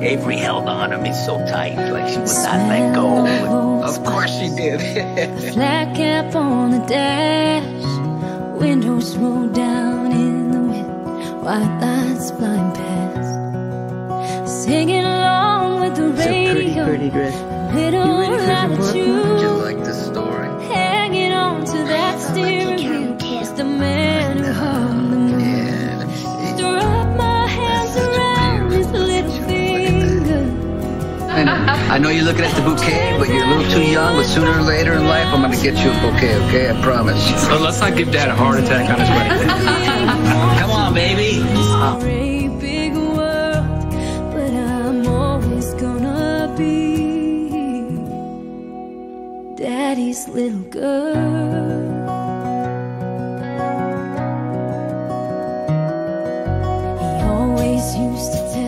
Avery held on to me so tight, like she would not let go. Of course she did. Flat cap on the dash, windows roll down in the wind, white lights flying past. Singing along with the It's a pretty, radio, pretty dress. And I know you're looking at the bouquet, but you're a little too young. But sooner or later in life, I'm gonna get you a bouquet. Okay, I promise. So let's not give Dad a heart attack on his wedding. Come on, baby. Great big world, but I'm always gonna be Daddy's little girl. He always used to tell me, don't grow.